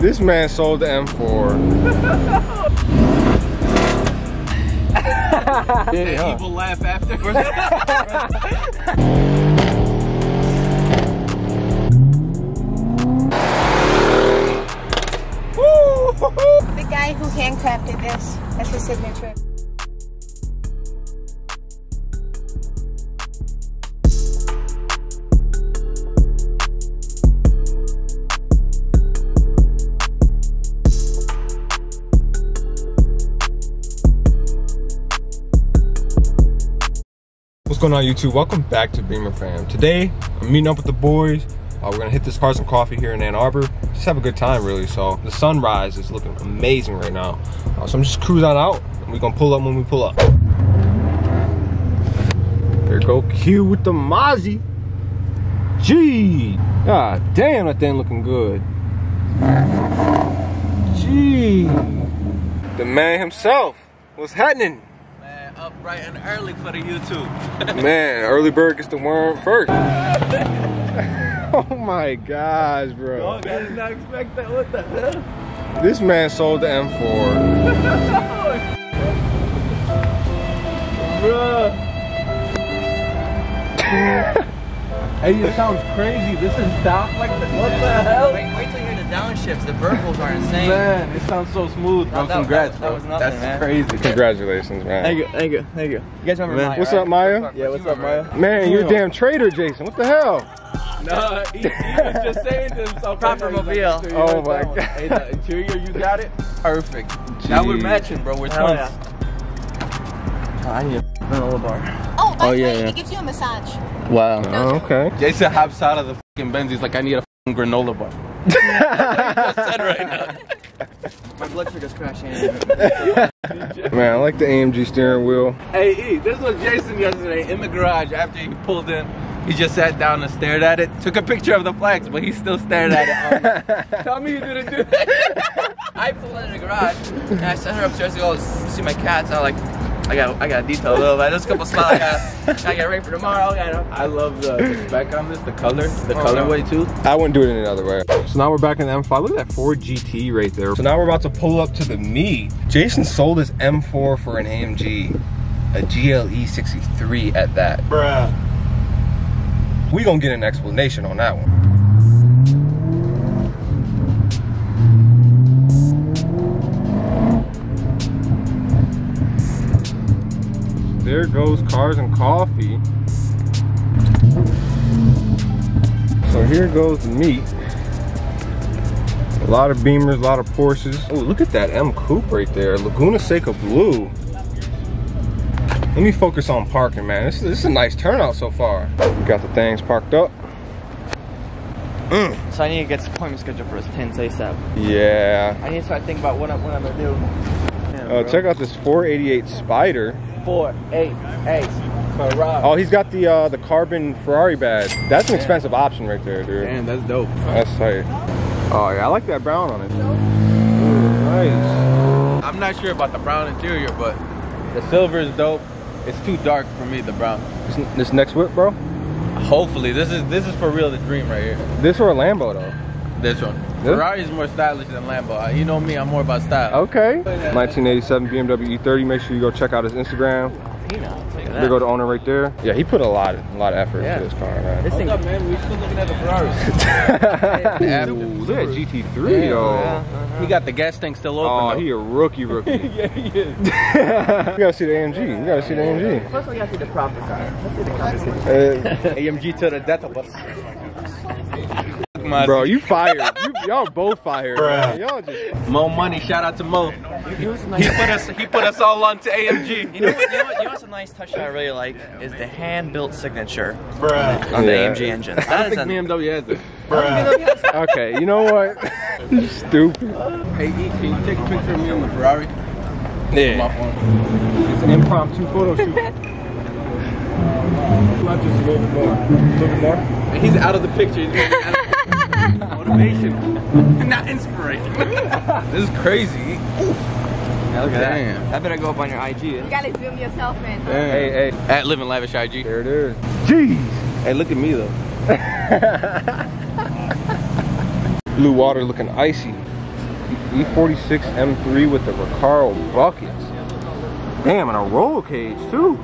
This man sold the M4. the evil laugh afterwards. The guy who handcrafted this, that's his signature. Going on YouTube? Welcome back to Beemer Fam. Today, I'm meeting up with the boys. Uh, we're gonna hit this Cars and Coffee here in Ann Arbor. Just have a good time really. So the sunrise is looking amazing right now. Uh, so I'm just cruising out and we're gonna pull up when we pull up. There go Q with the Mozzie. Gee, ah damn that thing looking good. Gee, the man himself. What's happening? Man, up bright and early for the YouTube. Man, early bird gets the worm first. oh my gosh, bro. Oh, I did not expect that. What the hell? This man sold the M4. Bruh. hey, it sounds crazy. This is down like the, what the hell? Wait, wait till you hear the downshifts. Are insane. Man, it sounds so smooth, bro. That- that- Congrats, that bro. was nothing, That's man. crazy. Congratulations, man. Thank you, thank you, thank you. You guys remember Man, Maya, what's right? up, Maya? Yeah, what's up, Maya? Man, you're a damn traitor, Jason. What the hell? No, he, he was just saying to himself. Proper right now, he's mobile. like, Oh my. God. Hey, the interior, you got it? Perfect. Now we're matching, bro. We're Hell twins. yeah. Oh, I need a granola bar. Oh, by Oh, the yeah, way, yeah. he gives you a massage. Wow. Oh, okay. Jason hops out of the fucking Benz. He's like, I need a fucking granola bar. Just said right now. My blood sugar's crashing. Man, I like the AMG steering wheel. Hey, E, this was Jason yesterday in the garage after he pulled in. He just sat down and stared at it. Took a picture of the flags, but he still stared at it. Um, tell me you didn't do that. I pulled in the garage and I sent her upstairs to go see my cats. I was like, I got, I got to detail a little bit. Just a couple smiles. I got, I got ready for tomorrow. I got. I love the, the spec on this, the color, the Oh, colorway too. I wouldn't do it any other way. So now we're back in the M5. Look at that Ford GT right there. So now we're about to pull up to the meet. Jason sold his M4 for an AMG, a GLE 63 at that. Bruh. We gonna get an explanation on that one. There goes cars and coffee. So here goes the meet. A lot of Beamers, a lot of Porsches. Oh, look at that M Coupe right there. Laguna Seca Blue. Let me focus on parking, man. This, this is a nice turnout so far. We got the things parked up. Mm, So I need to get some appointment scheduled for his pins ASAP. yeah. I need to start thinking about what I'm, what I'm gonna do. Uh, check out this 488 Spider. Four, eight, eight. Ferrari. Oh, he's got the uh, the carbon Ferrari badge. That's an expensive option right there, dude. Damn, that's dope. That's tight. Oh yeah, I like that brown on it. Ooh, nice. I'm not sure about the brown interior, but the silver is dope. It's too dark for me, the brown. This, this next whip, bro. Hopefully, this is this is for real the dream right here. This or a Lambo though. This one. This? Ferrari is more stylish than Lambo. Uh, You know me, I'm more about style. Okay. 1987 BMW E30. Make sure you go check out his Instagram. Peanuts. Look go that. the owner right there. Yeah, he put a lot, a lot of effort Yeah. into this car, man. This What's thing. up, man? We still looking at the Ferraris. Ooh, look at GT3 though. Yeah, he got the gas tank still open. Oh, open. he a rookie, rookie. yeah, he is. gotta see the AMG. You gotta see the AMG. First, we gotta see the profit side. Let's see the competition. Uh, AMG to the death of us. Bro, you fired. You, y'all both fired. man. Y'all just. Mo Money, shout out to Mo. You know He put us he put us all on to AMG. you know, what- you know, you know what's a nice touch that I really like is the hand-built signature Bruh. on the Yeah. AMG engines. I don't think an, BMW has it. Okay, you know what? Stupid. Hey, E, can you take a picture of me on the Ferrari? Yeah. It's an impromptu photo shoot. Not just a little bit more. A little bit more. He's out of the picture. Motivation, not inspiration. this is crazy. yeah, look at Damn. that. That better go up on your IG. You gotta zoom yourself in. Hey, hey. At Living Lavish IG. There it is. Jeez. Hey, look at me though. Blue water looking icy. E46 M3 with the Recaro buckets. Damn, and a roll cage too.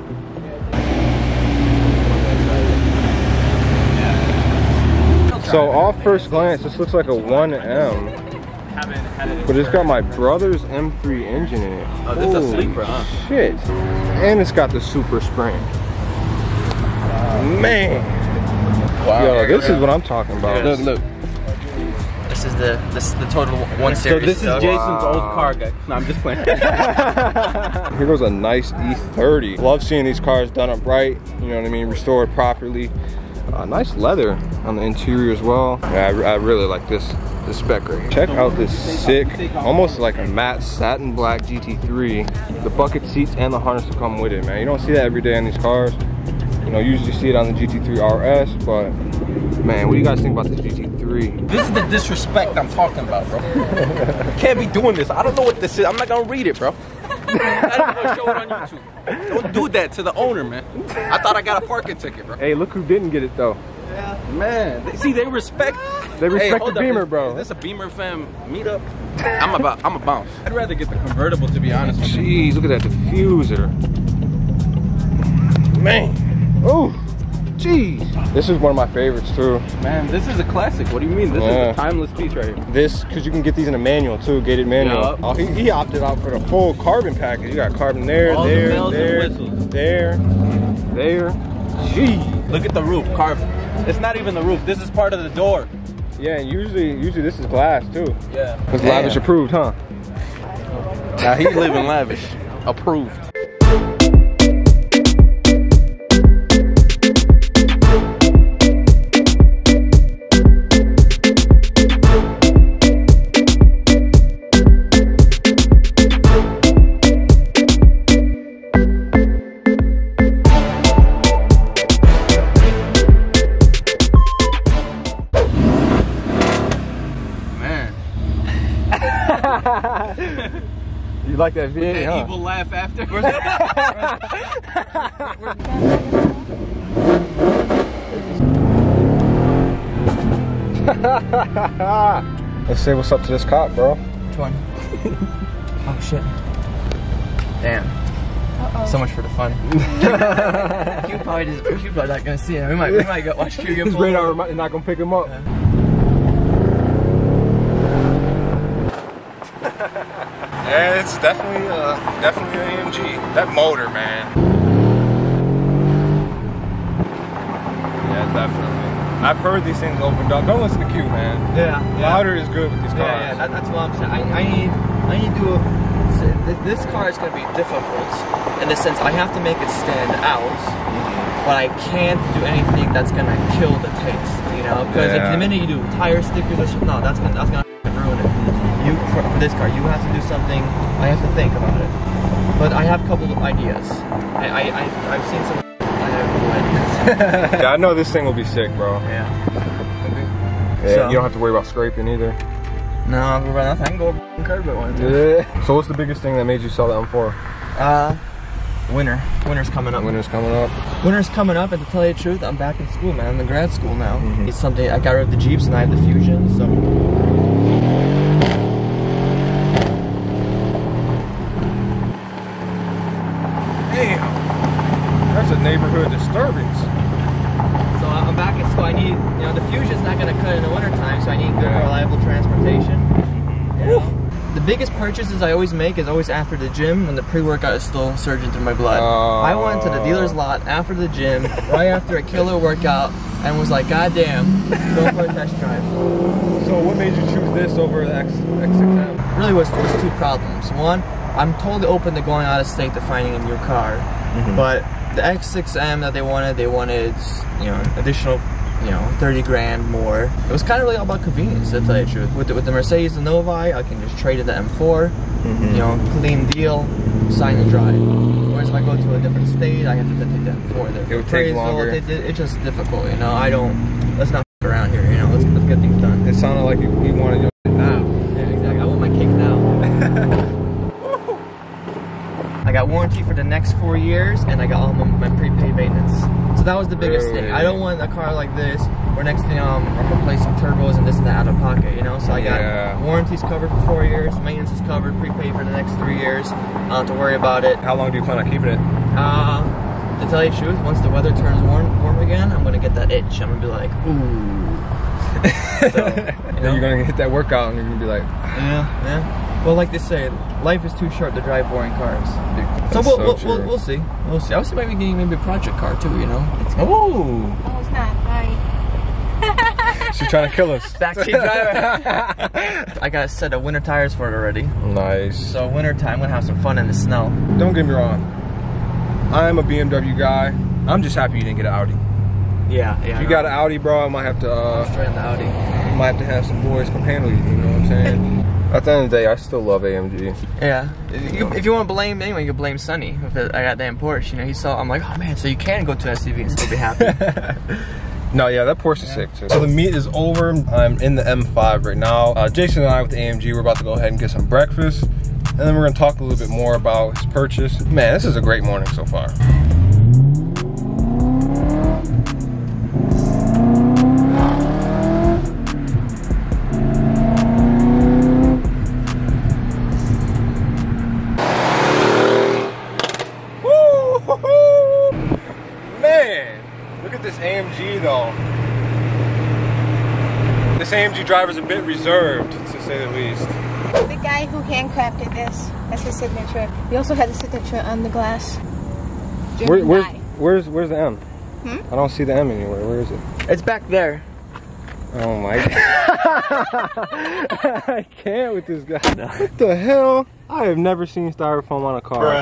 So off first glance, this looks like a 1M. But it's got my brother's M3 engine in it. Oh, this is a sleeper, huh? Shit. And it's got the super spring. Man. Wow. Yo, this is what I'm talking about. Look, look. This is the this is the total one series. So this is stuff. Jason's old car, guys. No, I'm just playing. Here goes a nice E30. Love seeing these cars done up right, you know what I mean, restored properly. Uh, nice leather on the interior as well. Yeah, I, I really like this this spec right here. Check out this sick, almost like a matte satin black GT3. The bucket seats and the harness to come with it, man. You don't see that every day on these cars. You know, usually see it on the GT3 RS, but man, what do you guys think about this GT3? this is the disrespect I'm talking about, bro. Can't be doing this. I don't know what this is. I'm not gonna read it, bro. I don't know show it on YouTube. Don't do that to the owner, man. I thought I got a parking ticket, bro. Hey, look who didn't get it though. Yeah. Man, they- see, they respect. They respect hold the Beamer, is- bro. Is this a Beemer fam meetup? I'm about. I'm a bounce. I'd rather get the convertible, to be honest. with you. Jeez, look at that diffuser. Man. Oh, jeez. This is one of my favorites too. Man, this is a classic. What do you mean? This Yeah. is a timeless piece right here. This, because you can get these in a manual too, gated manual. Yup. Oh, he, he opted out for the full carbon package. You got carbon there, All the there, bells and there, whistles. there, there. Jeez. Look at the roof, carbon. It's not even the roof. This is part of the door. Yeah, and usually, usually this is glass too. Yeah. It's lavish approved, huh? Now he living lavish. Approved. You like that the V8, huh? evil laugh after. Let's say what's up to this cop, bro. Which one? oh shit. Damn. So much for the fun. Q probably just, Q probably not gonna see it. We might we might go watch Q get His radar over. not gonna pick him up. Yeah, it's definitely uh, definitely an AMG. That motor, man. Yeah, definitely. I've heard these things opened up. Don't listen to Q, man. Yeah, Louder is good with these cars. Yeah, yeah, that, that's what I'm saying. I, I need, I need to do a, th- this car is going to be difficult in the sense I have to make it stand out, but I can't do anything that's going to kill the taste, you know? Because Yeah. the minute you do tire stickers or something, no, that's going to that's gonna ruin it. You, for, for this car, you have to do something, I have to think about it. But I have a couple of ideas. I, I, I, I've seen some, I have a couple ideas. Yeah, I know this thing will be sick, bro. yeah. Yeah, So- you don't have to worry about scraping either. No, I'm going to I can go f***ing curb it one. Yeah. So what's the biggest thing that made you sell that M4? Uh, winter. Winter's coming up. Winter's coming up. Winter's coming up, and to tell you the truth, I'm back in school, man. I'm in grad school now. Mm-hmm. It's something I got rid of the Jeeps and I have the Fusion, so. Damn. That's a neighborhood disturbance. So I'm back in school. I need, you know, the Fusion's not gonna cut in the wintertime, so I need good, reliable transportation. You know? The biggest purchases I always make is always after the gym when the pre-workout is still surging through my blood. Oh. I went to the dealer's oh. lot after the gym, right after a killer workout, and was like, God damn, go for a test drive. So what made you choose this over the X X6M? really was, was two problems. One, I'm totally open to going out of state to finding a new car, mm-hmm. but the X6M that they wanted, they wanted you know additional you know 30 grand more. It was kind of really all about convenience, to tell you the truth. With the, with the Mercedes and Novi, I can just trade in the M4, you know, clean deal, sign and drive. Whereas if I go to a different state, I have to take the M4. The It would take longer. It, it, it's just difficult, you know. I don't. Let's not f- around here, you know. Let's, let's get things done. It sounded like you, you wanted to now. Yeah, exactly. I want my cake now. I got warranty for the next four years, and I got all my, my prepaid maintenance. So that was the biggest thing. I don't want a car like this where next thing um, I'm replacing turbos and this and that out of pocket, you know? So I got Yeah. warranties covered for four years, maintenance is covered, prepaid for the next three years. I don't have to worry about it. How long do you plan on keeping it? Uh, to tell you the truth, once the weather turns warm, warm again, I'm gonna get that itch. I'm gonna be like, ooh. So, you Then know? you're gonna hit that workout and you're gonna be like, Yeah, yeah. Well, like they say, life is too short to drive boring cars. So we'll, so we'll, we'll, we'll see. We'll see. I was thinking maybe getting maybe a project car too, you know? oh, Oh, it's not. Sorry. she's trying to kill us. Backseat driver. I got a set of winter tires for it already. nice. So winter time, I'm gonna have some fun in the snow. Don't get me wrong. I'm a BMW guy. I'm just happy you didn't get an Audi. Yeah, yeah. If you got an Audi, bro, I might have to uh, straight in the Audi. Might have to have some boys come handle you. You know what I'm saying? At the end of the day, I still love AMG. Yeah. If you, if you want to blame anyone, you can blame Sonny. If I got that Porsche, you know, he saw. I'm like, oh man, so you can go to SUV and still be happy. No, yeah, that Porsche is sick too. So the meet is over. I'm in the M5 right now. Uh, Jason and I with the AMG, we're about to go ahead and get some breakfast. And then we're gonna talk a little bit more about his purchase. Man, this is a great morning so far. This AMG driver's a bit reserved, to say the least. The guy who handcrafted this, that's his signature. He also had a signature on the glass. Where, German where's, where's where's the M? Hmm? I don't see the M anywhere. Where is it? it's back there. Oh my god. I can't with this guy. What the hell? I have never seen styrofoam on a car.